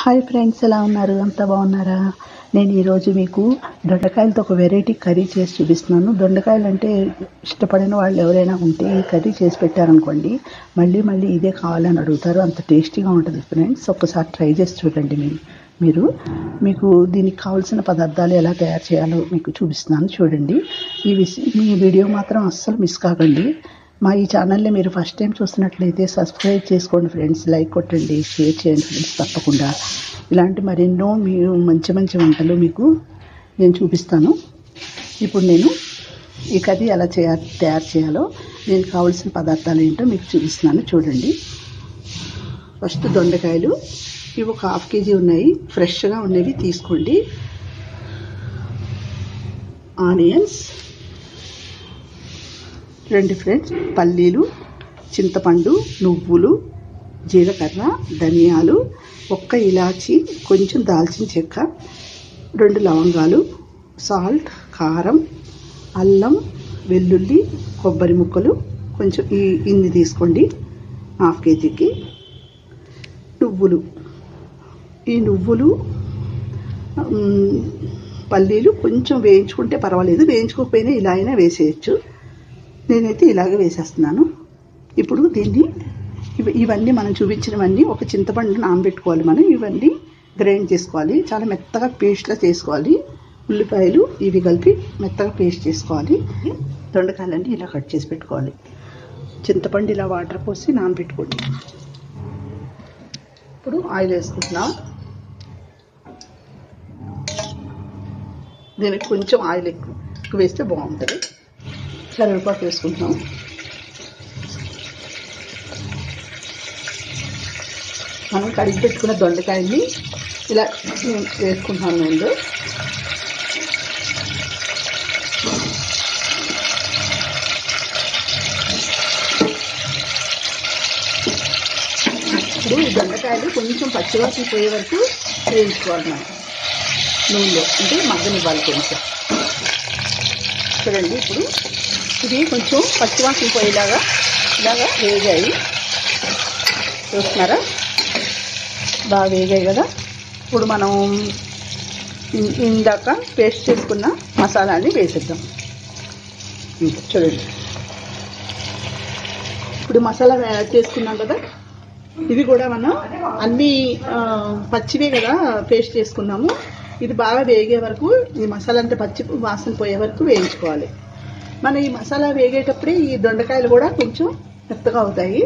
Hi friends ఎలా ఉన్నారు? అంతా బాగున్నారా? నేను ఈరోజు మీకు దొండకాయలతో ఒక వెరైటీ కర్రీ చేసి చూపిస్తున్నాను. దొండకాయలు అంటే ఇష్టపడిన వాళ్ళు ఎవరైనా ఉంటే ఈ కర్రీ చేసి పెట్టారనుకోండి మళ్ళీ మళ్ళీ ఇదే కావాలని అడుగుతారు. అంత టేస్టీగా ఉంటుంది ఫ్రెండ్స్. ఒక్కసారి ట్రై చేసి చూడండి మీ మీరు. మీకు దీనికి కావాల్సిన పదార్థాలు ఎలా తయారు చేయాలో మీకు చూపిస్తున్నాను. చూడండి. ఈ విష మీ వీడియో మాత్రం అస్సలు మిస్ కాకండి. మా ఈ ఛానల్ని మీరు ఫస్ట్ టైం చూసినట్లయితే సబ్స్క్రైబ్ చేసుకోండి ఫ్రెండ్స్ లైక్ కొట్టండి షేర్ చేయండి ఫ్రెండ్స్ తప్పకుండా. ఇలాంటి మరెన్నో మీ మంచి మంచి వంటలు మీకు నేను చూపిస్తాను. ఇప్పుడు నేను ఈ కర్రీ ఎలా చేయ తయారు చేయాలో నేను కావాల్సిన పదార్థాలు ఏంటో మీకు చూపిస్తున్నాను చూడండి. ఫస్ట్ దొండకాయలు ఇవి ఒక హాఫ్ కేజీ ఉన్నాయి ఫ్రెష్గా ఉన్నవి తీసుకోండి. ఆనియన్స్ రెండు ఫ్రెండ్స్ పల్లీలు చింతపండు నువ్వులు జీలకర్ర ధనియాలు ఒక్క ఇలాచి కొంచెం దాల్చిన చెక్క రెండు లవంగాలు సాల్ట్ కారం అల్లం వెల్లుల్లి కొబ్బరి ముక్కలు కొంచెం ఈ ఇన్ని తీసుకోండి. హాఫ్ కేజీకి నువ్వులు. ఈ నువ్వులు పల్లీలు కొంచెం వేయించుకుంటే పర్వాలేదు. వేయించుకోకపోయినా ఇలా అయినా వేసేయచ్చు. నేనైతే ఇలాగే వేసేస్తున్నాను. ఇప్పుడు దీన్ని ఇవన్నీ మనం చూపించినవన్నీ ఒక చింతపండు నానబెట్టుకోవాలి మనం. ఇవన్నీ గ్రైండ్ చేసుకోవాలి. చాలా మెత్తగా పేస్ట్లా చేసుకోవాలి. ఉల్లిపాయలు ఇవి కలిపి మెత్తగా పేస్ట్ చేసుకోవాలి. దొండకాయలన్నీ ఇలా కట్ చేసి పెట్టుకోవాలి. చింతపండు ఇలా వాటర్ పోసి నానబెట్టుకోండి. ఇప్పుడు ఆయిల్ వేసుకుంటున్నాం. దీనికి కొంచెం ఆయిల్ ఎక్కువ ఎక్కువ వేస్తే బాగుంటుంది. కరివేపాకు వేసుకుంటున్నాం మనం కడిగి పెట్టుకున్న దొండకాయని ఇలా వేసుకుంటున్నాం ముందు. ఇప్పుడు ఈ దొండకాయలు కొంచెం పచ్చివాసన పోయే వరకు వేయించుకోవాలి మనం. నూనెలో అంటే మగ్గనివ్వాలి కొంచెం. చూడండి ఇప్పుడు ఇది కొంచెం పచ్చివాసన పోయేలాగా ఇలాగా వేగాయి. చూస్తున్నారా? బాగా వేగాయి కదా? ఇప్పుడు మనం ఇందాక పేస్ట్ చేసుకున్న మసాలాని వేసేద్దాం. చూడండి. ఇప్పుడు మసాలా యాడ్ చేసుకున్నాం కదా? ఇది కూడా మనం అన్ని పచ్చివే కదా పేస్ట్ చేసుకున్నాము. ఇది బాగా వేగే వరకు ఈ మసాలా అంటే పచ్చి వాసన పోయే వరకు వేయించుకోవాలి. మన ఈ మసాలా వేగేటప్పుడే ఈ దొండకాయలు కూడా కొంచెం మెత్తగా అవుతాయి.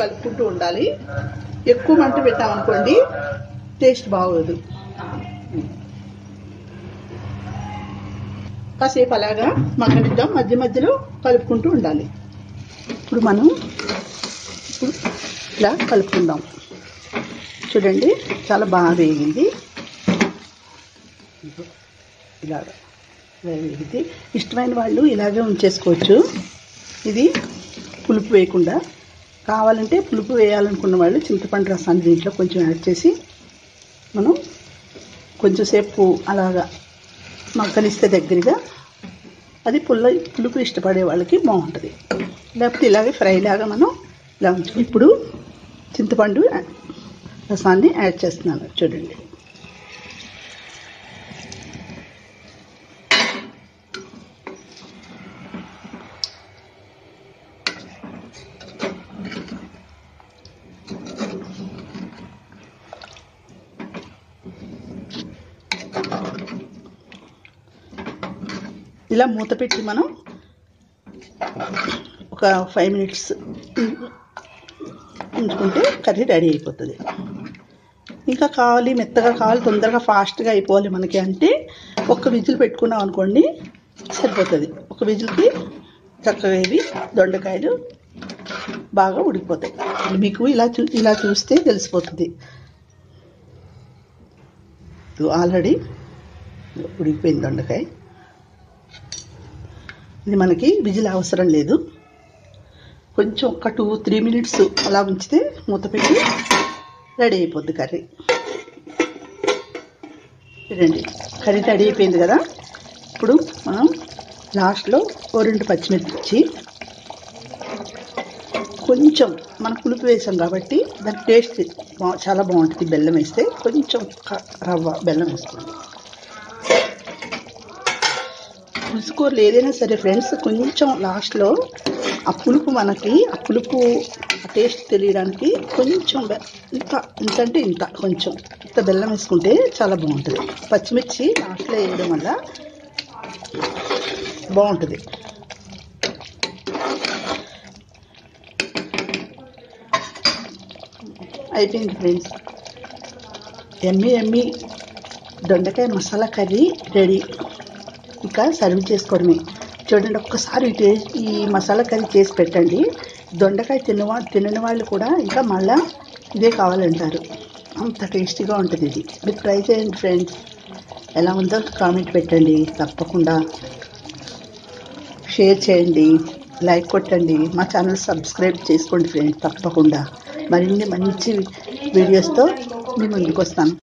కలుపుకుంటూ ఉండాలి. ఎక్కువ మంట పెట్టామనుకోండి టేస్ట్ బాగోదు. కాసేపు అలాగా మగ్గనిద్దాం. మధ్య మధ్యలో కలుపుకుంటూ ఉండాలి. ఇప్పుడు మనం ఇప్పుడు ఇలా కలుపుకుందాం. చూడండి చాలా బాగా వేగింది. ఇలాగా. ఇది. ఇష్టమైన వాళ్ళు ఇలాగే ఉంచేసుకోవచ్చు. ఇది పులుపు వేయకుండా. కావాలంటే పులుపు వేయాలనుకున్న వాళ్ళు చింతపండు రసాన్ని దీంట్లో కొంచెం యాడ్ చేసి మనం కొంచెం సేపు అలాగా మగ్గనిస్తే దగ్గరగా అది పుల్ల పులుపు ఇష్టపడే వాళ్ళకి బాగుంటుంది. లేకపోతే ఇలాగే ఫ్రై లాగా మనం ఇలా ఉంచు ఇప్పుడు చింతపండు రసాన్ని యాడ్ చేస్తున్నాను. చూడండి. ఇలా మూత పెట్టి మనం ఒక ఫైవ్ మినిట్స్ ఉంచుకుంటే కర్రీ రెడీ అయిపోతుంది. ఇంకా కావాలి మెత్తగా కావాలి తొందరగా ఫాస్ట్గా అయిపోవాలి మనకి అంటే ఒక్క విజిల్ పెట్టుకున్నాం అనుకోండి సరిపోతుంది. ఒక విజిల్కి చక్కగా ఇవి దొండకాయలు బాగా ఉడికిపోతాయి. మీకు ఇలా చూ ఇలా చూస్తే తెలిసిపోతుంది. ఆల్రెడీ ఉడికిపోయింది దొండకాయ. ఇది మనకి విజిల్ అవసరం లేదు. కొంచెం ఒక టూ త్రీ మినిట్స్ అలా ఉంచితే మూత పెట్టి రెడీ అయిపోద్ది కర్రీ. చూడండి కర్రీ రెడీ అయిపోయింది కదా? ఇప్పుడు మనం లాస్ట్లో ఓ రెండు పచ్చిమిర్చి కొంచెం మనం పులుపు వేసాం కాబట్టి దాని టేస్ట్ చాలా బాగుంటుంది బెల్లం వేస్తే. కొంచెం క- రవ్వ బెల్లం వేసుకోండి. కూరలు ఏదైనా సరే ఫ్రెండ్స్ కొంచెం లాస్ట్లో ఆ పులుపు మనకి ఆ పులుపు టేస్ట్ తెలియడానికి కొంచెం ఇంత ఇంత అంటే ఇంత కొంచెం. ఇంత బెల్లం వేసుకుంటే చాలా బాగుంటుంది. పచ్చిమిర్చి లాస్ట్లో వేయడం వల్ల బాగుంటుంది. అయిపోయింది ఫ్రెండ్స్. ఎమ్మి ఎమ్మి దొండకాయ మసాలా కర్రీ రెడీ. ఇక సర్వ్ చేసుకోవడమే. చూడండి ఒక్కసారి ఈ టేస్ట్ ఈ మసాలా కర్రీ చేసి పెట్టండి. దొండకాయ తినవా తినని వాళ్ళు కూడా ఇంకా మళ్ళా ఇదే కావాలంటారు. అంత టేస్టీగా ఉంటుంది ఇది. మీరు ట్రై చేయండి ఫ్రెండ్స్. ఎలా ఉందో కామెంట్ పెట్టండి. తప్పకుండా షేర్ చేయండి. లైక్ కొట్టండి. మా ఛానల్ సబ్స్క్రైబ్ చేసుకోండి ఫ్రెండ్స్. తప్పకుండా. మరిన్ని మంచి వీడియోస్తో మీ ముందుకు వస్తాను.